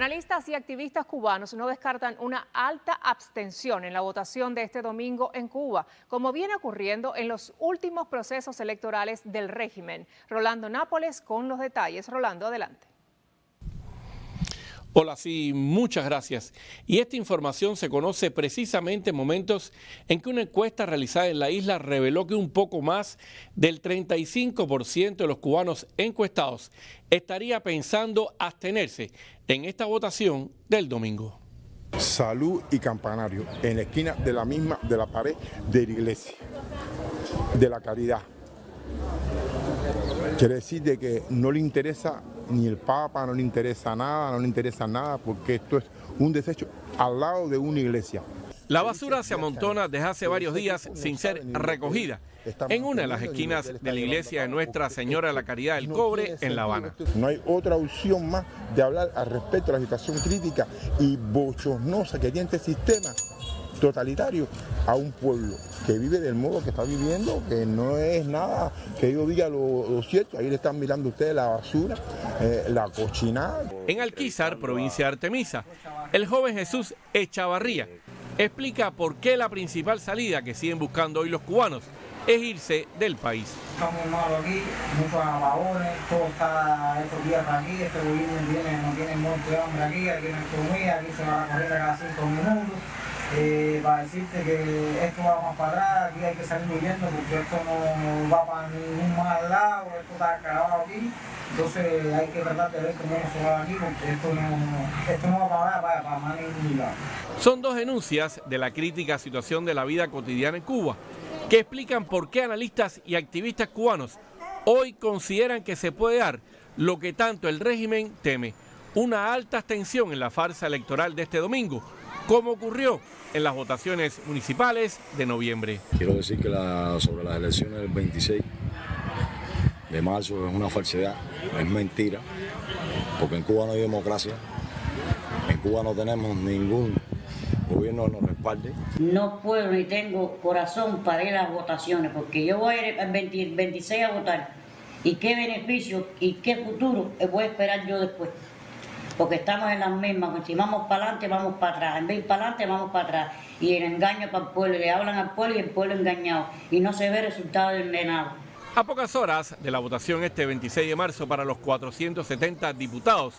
Analistas y activistas cubanos no descartan una alta abstención en la votación de este domingo en Cuba, como viene ocurriendo en los últimos procesos electorales del régimen. Rolando Nápoles con los detalles. Rolando, adelante. Hola, sí, muchas gracias. Y esta información se conoce precisamente en momentos en que una encuesta realizada en la isla reveló que un poco más del 35% de los cubanos encuestados estaría pensando abstenerse en esta votación del domingo. Salud y campanario en la esquina de la misma de la pared de la iglesia, de la caridad. Quiere decir de que no le interesa ni el Papa, no le interesa nada, no le interesa nada, porque esto es un desecho al lado de una iglesia. La basura se amontona desde hace varios días sin ser recogida en una de las esquinas de la iglesia de Nuestra Señora de la Caridad del Cobre en La Habana. No hay otra opción más de hablar al respecto a la situación crítica y bochornosa que tiene este sistema totalitario a un pueblo que vive del modo que está viviendo, que no es nada que yo diga lo, cierto. Ahí le están mirando ustedes la basura, eh, la cochinada. En Alquizar, provincia de Artemisa, el joven Jesús Echavarría explica por qué la principal salida que siguen buscando hoy los cubanos es irse del país. Estamos malos aquí, muchos apagones, todo está estos días aquí, este gobierno viene, no tiene mucho de hambre aquí, aquí no hay comida, aquí se va a correr cada cinco minutos eh, para decirte que esto va más para atrás, aquí hay que salir huyendo porque esto no va para ningún más lado, esto está acabado aquí. Entonces hay que tratar de ver cómo se va aquí porque esto no, esto no va para, para, para más ningún lado. Son dos denuncias de la crítica situación de la vida cotidiana en Cuba que explican por qué analistas y activistas cubanos hoy consideran que se puede dar lo que tanto el régimen teme, una alta abstención en la farsa electoral de este domingo, como ocurrió en las votaciones municipales de noviembre. Quiero decir que sobre las elecciones del 26 de marzo es una falsedad, es mentira, porque en Cuba no hay democracia, en Cuba no tenemos ningún gobierno que nos respalde. No puedo ni tengo corazón para ir a las votaciones, porque yo voy el 26 a votar. ¿Y qué beneficio y qué futuro voy a esperar yo después? Porque estamos en las mismas, si vamos para adelante, vamos para atrás, en vez de ir para adelante, vamos para atrás, y el engaño para el pueblo, le hablan al pueblo y el pueblo engañado, y no se ve resultado de nada. A pocas horas de la votación este 26 de marzo para los 470 diputados,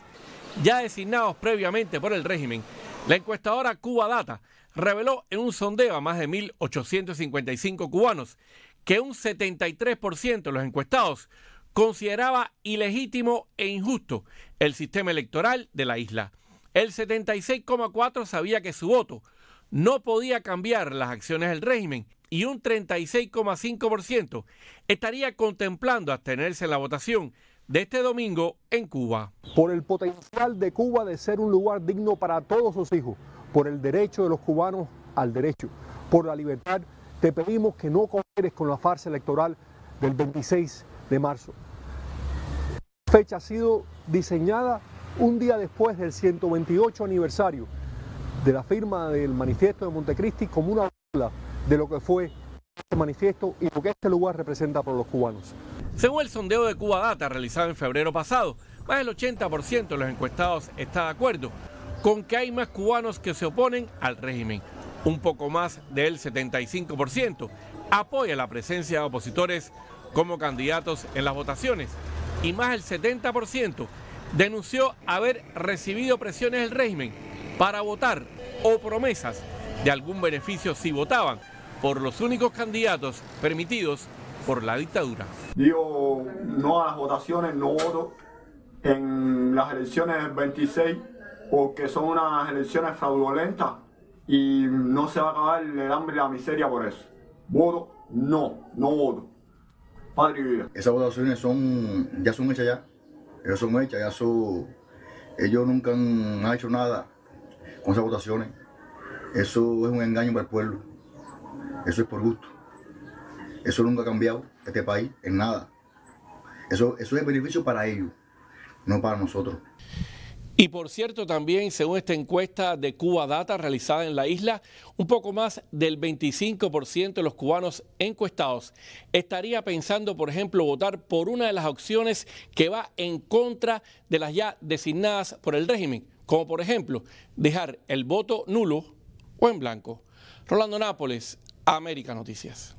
ya designados previamente por el régimen, la encuestadora Cuba Data reveló en un sondeo a más de 1.855 cubanos que un 73% de los encuestados consideraba ilegítimo e injusto el sistema electoral de la isla. El 76,4 sabía que su voto no podía cambiar las acciones del régimen y un 36,5% estaría contemplando abstenerse en la votación de este domingo en Cuba. Por el potencial de Cuba de ser un lugar digno para todos sus hijos, por el derecho de los cubanos al derecho, por la libertad, te pedimos que no cooperes con la farsa electoral del 26 de marzo. La fecha ha sido diseñada un día después del 128 aniversario de la firma del manifiesto de Montecristi como una burla de lo que fue este manifiesto y lo que este lugar representa para los cubanos. Según el sondeo de Cuba Data realizado en febrero pasado, más del 80% de los encuestados está de acuerdo con que hay más cubanos que se oponen al régimen. Un poco más del 75% apoya la presencia de opositores como candidatos en las votaciones y más del 70% denunció haber recibido presiones del régimen para votar o promesas de algún beneficio si votaban por los únicos candidatos permitidos por la dictadura. Digo no a las votaciones, no voto en las elecciones del 26 porque son unas elecciones fraudulentas y no se va a acabar el hambre y la miseria por eso. Voto, no, no voto. Esas votaciones son, ya son hechas ya. Ellos son hechas, ya son, ellos nunca han, hecho nada con esas votaciones. Eso es un engaño para el pueblo. Eso es por gusto. Eso nunca ha cambiado este país en nada. Eso, eso es beneficio para ellos, no para nosotros. Y por cierto, también según esta encuesta de Cuba Data realizada en la isla, un poco más del 25% de los cubanos encuestados estaría pensando, por ejemplo, votar por una de las opciones que va en contra de las ya designadas por el régimen, como por ejemplo dejar el voto nulo o en blanco. Rolando Nápoles, América Noticias.